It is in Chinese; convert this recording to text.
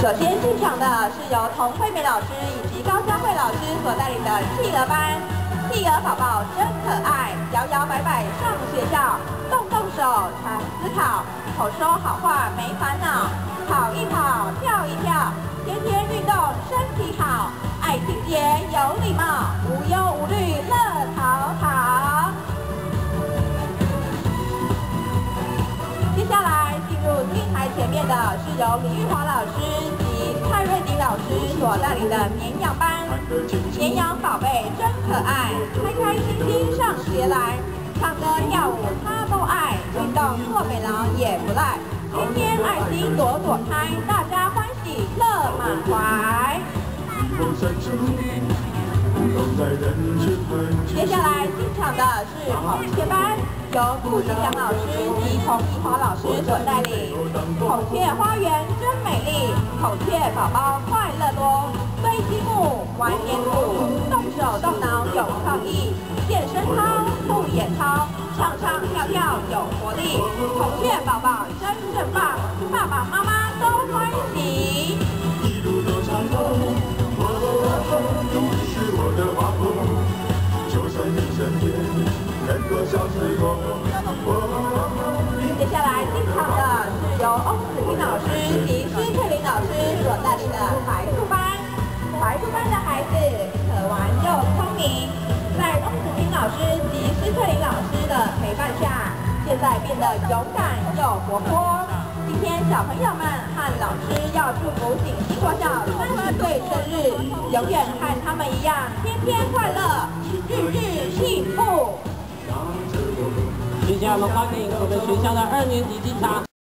首先进场的是由童慧美老师以及高佳慧老师所带领的企鹅班。企鹅宝宝真可爱，摇摇摆摆上学校，动动手常思考，口说好话没烦恼，跑一跑，跳一跳，天天运动身体好，爱清洁有礼貌，的是由李玉华老师及蔡瑞迪老师所带领的绵羊班。绵羊宝贝真可爱，开开心心上学来，唱歌跳舞他都爱，运动做美劳也不赖，天天爱心朵朵开，大家欢喜乐满怀。接下来进场的是孔雀班，由顾新祥老师及洪怡华老师所带领。孔雀花园真美丽，孔雀宝宝快乐多。堆积木、玩粘土，动手动脑有创意。健身操、护眼操，唱唱跳跳有活力。孔雀宝宝真正棒，爸爸妈妈都欢喜。接下来进场的是由翁子平老师及施翠玲老师所带领的白兔班。白兔班的孩子可玩又聪明，在翁子平老师及施翠玲老师的陪伴下，现在变得勇敢又活泼。今天小朋友们和老师要祝福锦溪国小三十岁生日，永远和他们一样，天天快乐，日日接下来我们欢迎我们学校的二年级进场。